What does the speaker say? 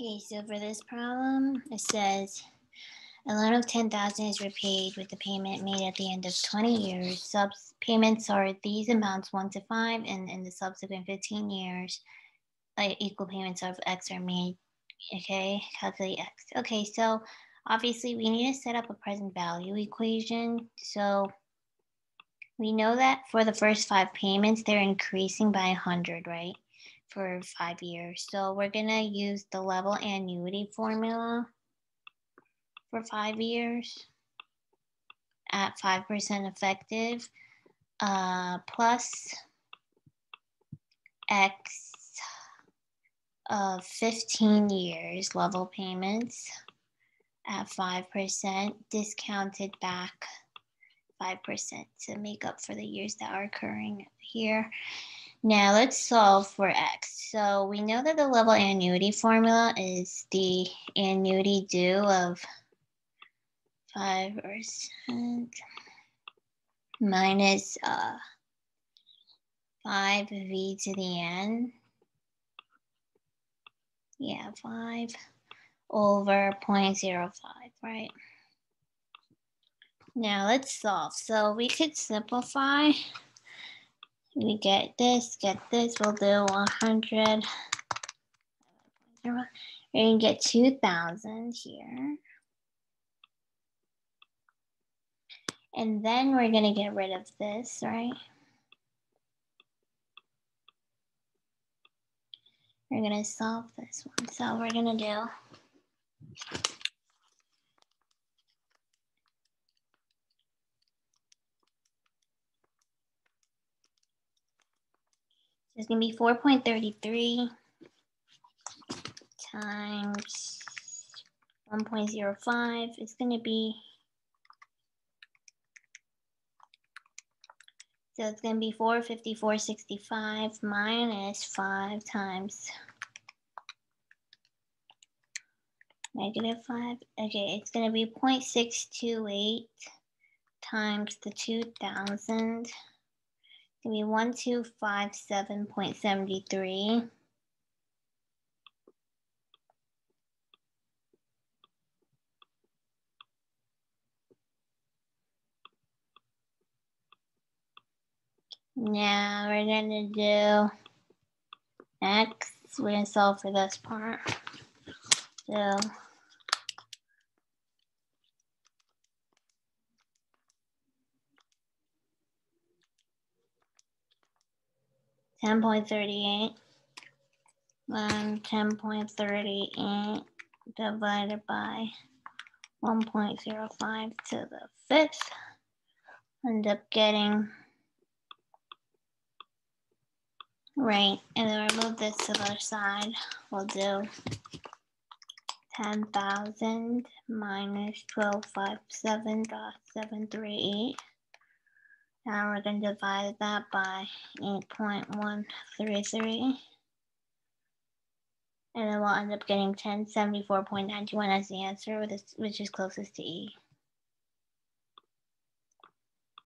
Okay, so for this problem, it says a loan of ten thousand is repaid with the payment made at the end of twenty years. Subs payments are these amounts one to five, and in the subsequent fifteen years, like equal payments of X are made. Okay, calculate X. Okay, so obviously we need to set up a present value equation. So we know that for the first five payments, they're increasing by 100, right? For five years. So we're going to use the level annuity formula for five years at 5% effective uh, plus X of 15 years level payments at 5% discounted back 5% to make up for the years that are occurring here. Now let's solve for x. So we know that the level annuity formula is the annuity due of 5% minus uh, 5v to the n. Yeah, 5 over 0.05, right? Now let's solve. So we could simplify. We get this, get this, we'll do 100. We're gonna get 2,000 here. And then we're gonna get rid of this, right? We're gonna solve this one. So we're gonna do It's gonna be 4.33 times 1.05. It's gonna be, so it's gonna be 454.65 minus five times negative five. Okay, it's gonna be 0.628 times the 2000 Give me 1257.73. Now we're gonna do X. We're gonna solve for this part. So 10.38. Um, 10.38 divided by 1.05 to the fifth. End up getting, right, and then I move this to the other side. We'll do 10,000 minus 1257.738. Now we're going to divide that by 8.133. And then we'll end up getting 1074.91 as the answer, which is closest to E.